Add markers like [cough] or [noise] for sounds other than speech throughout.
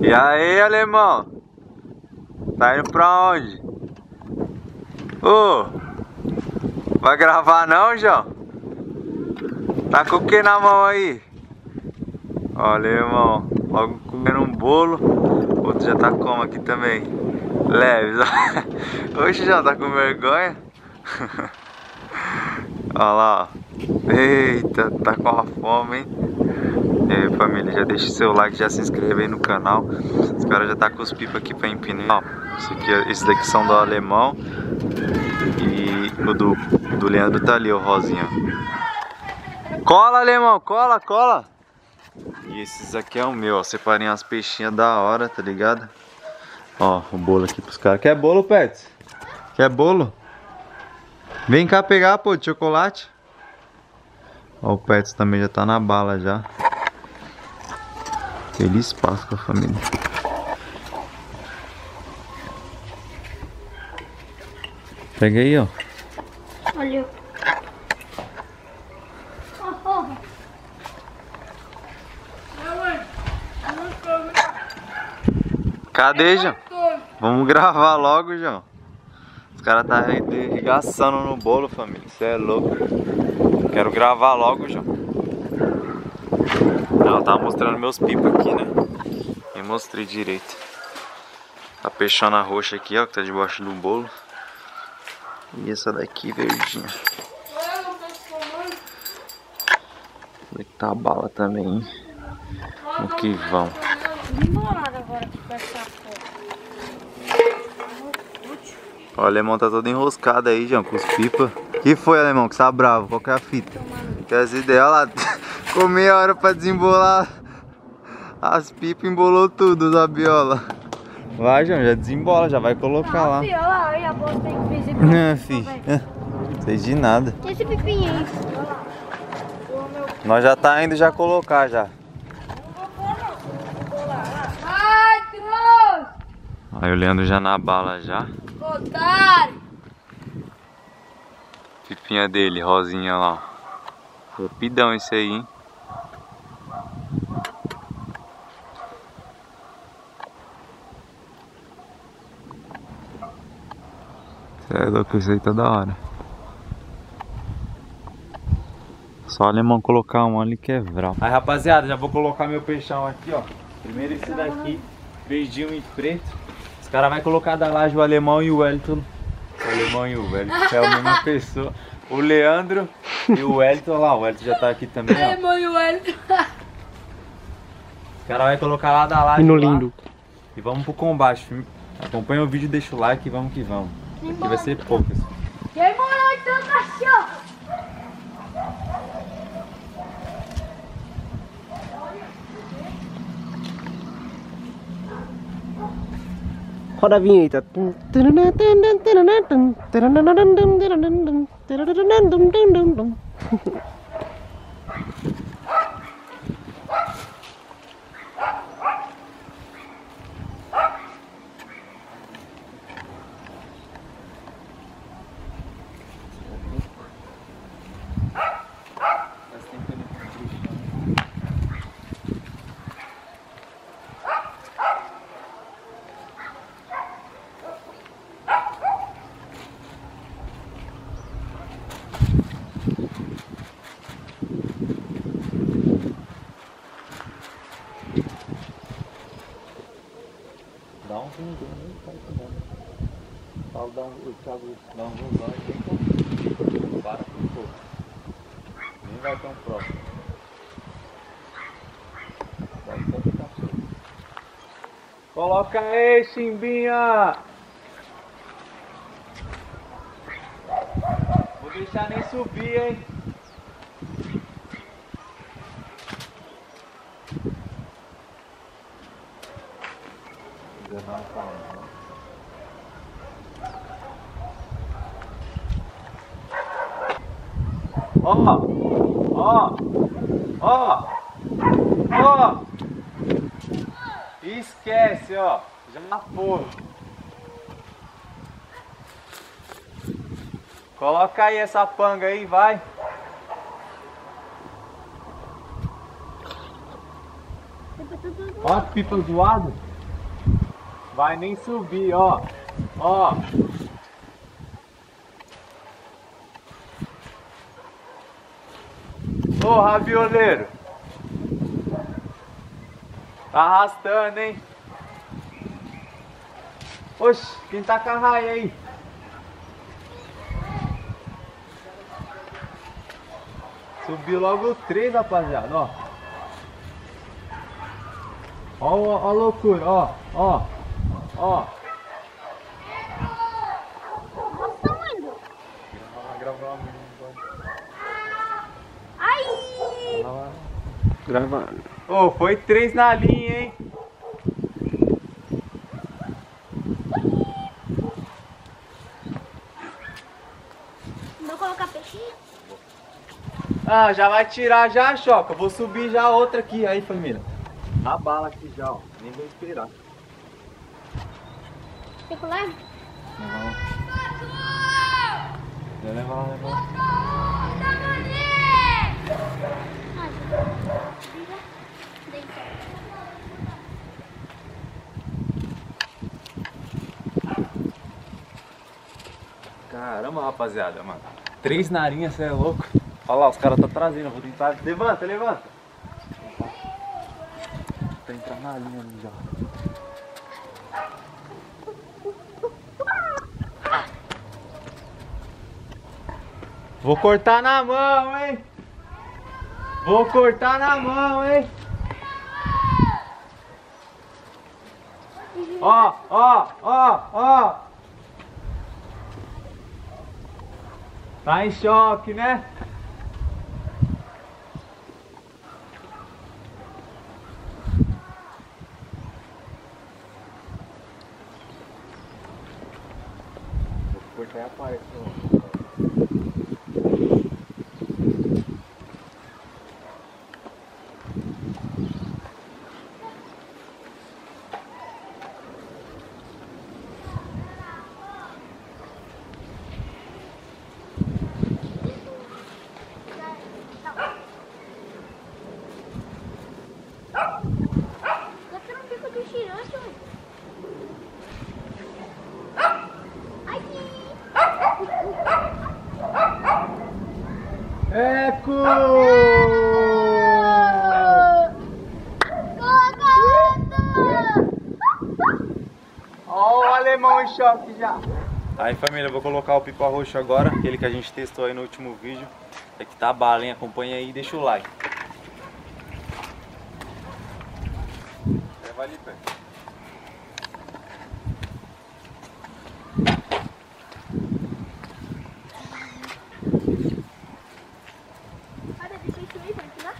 E aí, alemão? Tá indo pra onde? Ô! vai gravar não, João? Tá com o que na mão aí? Olha, irmão. Logo comendo um bolo. O outro já tá como aqui também? Leves. [laughs] Oxe, João, tá com vergonha? [laughs] Olha lá, ó. Eita, tá com a fome, hein? Aí, família, já deixa o seu like, já se inscreve aí no canal. Os caras já tá com os pipas aqui pra empinar. Esse aqui, esses daqui são do alemão. E o do, do Leandro tá ali, o rosinha. Cola, alemão, cola, cola. E esses aqui é o meu, ó. Separei umas peixinhas da hora, tá ligado? Ó, o bolo aqui pros caras. Quer bolo, Pets? Quer bolo? Vem cá pegar, pô, de chocolate. Ó, o Pets também já tá na bala já. Feliz Páscoa, família. Pega aí, ó. Olha. Cadê, João? Vamos gravar logo, João. Os caras tá arregaçando no bolo, família. Isso é louco. Quero gravar logo, João. Não, eu tava mostrando meus pipos aqui, né? Nem mostrei direito. A peixona roxa aqui, ó, que tá debaixo do bolo. E essa daqui verdinha. Tá bala também, hein? O que vão. essa O alemão tá todo enroscado aí, João, com os pipas. que foi, alemão? Que tá bravo? Qual que é a fita? Que as ideias, olha lá, com meia hora pra desembolar as pipas, embolou tudo da biola. Vai, João, já desembola, já vai colocar lá. Olha lá, olha a bolsa tem que Não, filho. Sei de nada. Esse pipinho aí. Nós já tá indo já colocar já. Aí o Leandro já na bala já. Otário! Pipinha dele, rosinha lá. Rapidão esse aí, hein? Você é louco, isso aí tá da hora. Só o alemão colocar um ali quebrar. Aí rapaziada, já vou colocar meu peixão aqui, ó. Primeiro esse daqui, verdinho e preto. Os caras vão colocar da laje o alemão e o Wellington. O alemão e o Wellington é a mesma [laughs] pessoa. O Leandro e o Wellington lá, o Wellington já tá aqui também, ó. Alemão e o Wellington. Os caras vão colocar lá da laje lá. lindo. E vamos pro combate. Acompanha o vídeo, deixa o like e vamos que vamos. Aqui vai ser poucas. Demorou então, cachorro! Roda a vinheta. Dá um zoom, nem sai tomando. Paulo dá um, o Thiago dá um zoomzão e vem com. Para com pouco. Nem vai tão próximo. Vai só ficar solto. Coloca aí, Chimbinha! Vou deixar nem subir, hein? Ó, ó, ó, ó. Esquece, ó. Já foi. Coloca aí essa panga aí, vai. Ó, pipa zoado. Vai nem subir, ó. Ó. Ô, rabioleiro. Tá arrastando, hein? Oxe, quem tá com a raia aí? Subiu logo três, rapaziada, ó. Ó, ó, ó a loucura, ó, ó, ó. Gravando. Ô, foi três na linha, hein? Não colocar peixinho? Ah, já vai tirar já, Choca. Vou subir já outra aqui, aí, família. A bala aqui já, ó. Nem vou esperar. Quer que eu leve? Leva lá, leva lá. Caramba, rapaziada, mano. Três narinhas, você é louco. Olha lá, os caras tá trazendo. Vou tentar. Levanta, levanta. Tá entrando na linha ali já. Vou cortar na mão, hein? Vou cortar na mão, hein? Ó, ó, ó, ó. Tá em choque, né? Vou cortar e aparece. ó. Você não fica do girante, mano. Eco! Ó choque já. Aí família, eu vou colocar o pipa roxo agora, aquele que a gente testou aí no último vídeo. É que tá bala, hein? Acompanha aí e deixa o like. Leva ali, perto. Olha, deixa isso aí, vai tirar.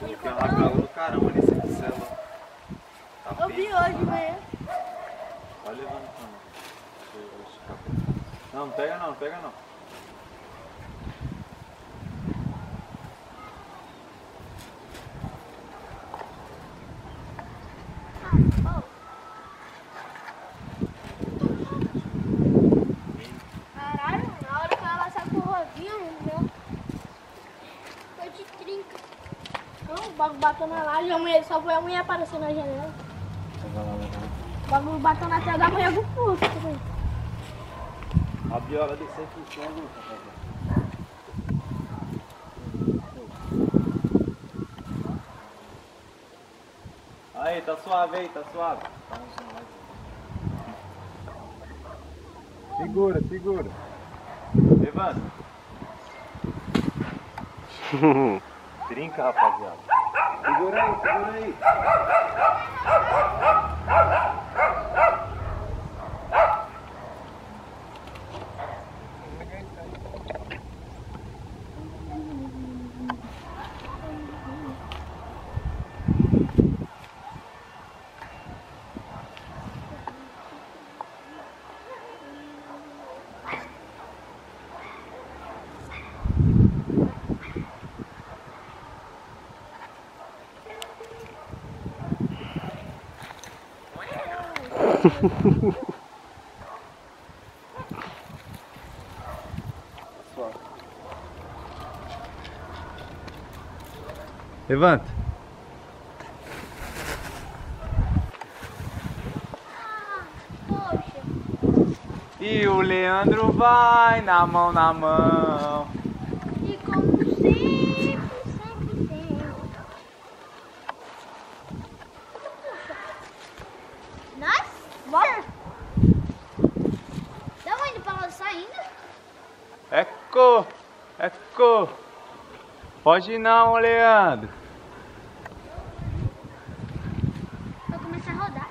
Coloquei uma calor do caramba nesse pincel. Tá Eu vi hoje manhã. Vai levantando. Não, não pega não, não pega não. Caralho, na hora que ela saiu com o rosinho, meu. Foi de trinca. Não, o bagulho bateu na laje, a mulher, só foi a mulher aparecer na janela. O bagulho bateu na tela da mulher do furto. A viola desceu aqui, só Aí, tá suave aí, tá suave. Segura, segura. Levanta. [laughs] Trinca, rapaziada. Segura aí, segura aí. [laughs] Levanta. Ah, e o Leandro vai na mão na mão. Ir não, Leandro. Vai começar a rodar.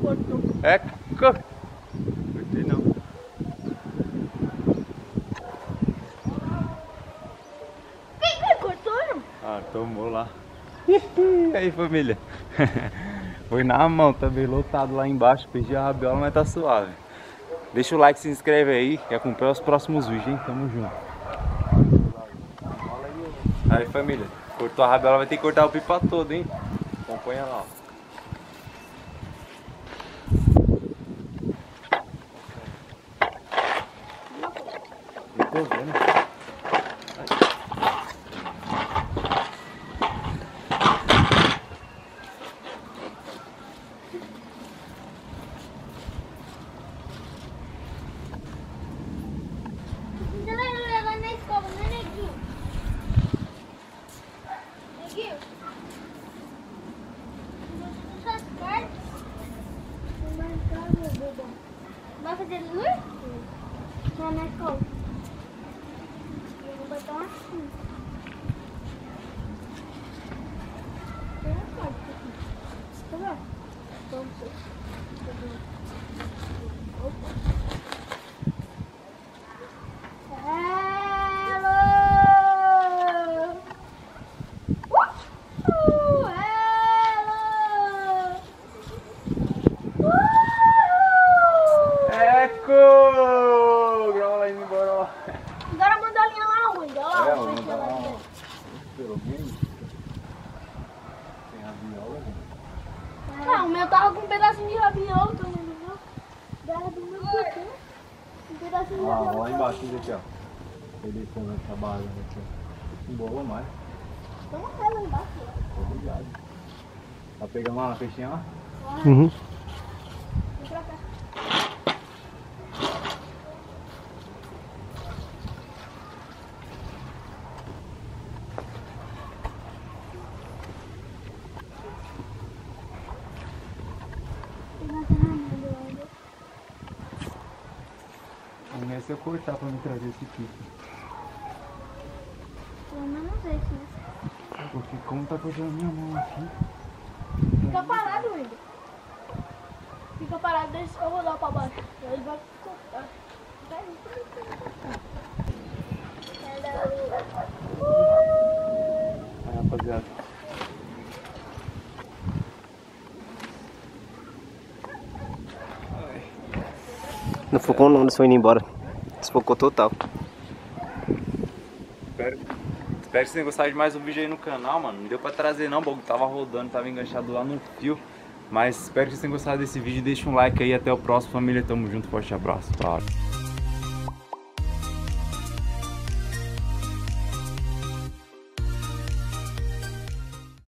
Cortou. Eco! Não. Quem cortou? Ah, tomou lá. Aí, família? [laughs] Foi na mão, tá bem lotado lá embaixo. Perdi a rabiola, mas tá suave. Deixa o like, se inscreve aí e acompanha os próximos vídeos, hein? Tamo junto. Aí, família. Cortou a rabiola, vai ter que cortar o pipa todo, hein? Acompanha lá, ó. Tô vendo. Você vai levar na escola, né, Neguinho? Neguinho? Você faz parte? Vai fazer luz? Vai na escola. Eu vou botar um assim. Tem uma parte aqui. Tá vendo? Vamos. Opa. Hello! Uhul! Hello! Uhul! Eco! Grava lá indo embora lá. Agora manda a linha lá onde? Olha lá. É, onde vamos vai dar chegar. uma- Pelo menos. Tem a viola, gente. Não, o meu tava com um pedacinho de rabiola também, não viu? Dela do meu pequeno. Um pedacinho de Ah, rabiola. lá embaixo, aqui, ó. Ele deixando essa barra aqui, Embolou mais. Tela lá embaixo. Tô ligado. Tá pegando lá na peixinha lá? Uhum. Vem pra cá. Vamos ver se eu cortar pra me trazer esse pico. Pelo menos esse, né? Porque como tá cortando minha mão aqui. Fica parado ainda. Fica parado, deixa eu rodar pra baixo. Ele vai cortar. Vai. Aí, rapaziada. Não focou não, eles foi indo embora. Desfocou total. Espero, que vocês tenham gostado de mais um vídeo aí no canal, mano. Não deu pra trazer não, o bagulho tava rodando, tava enganchado lá no fio. Mas espero que vocês tenham gostado desse vídeo. Deixa um like aí, até o próximo, família. Tamo junto, forte abraço. Tchau.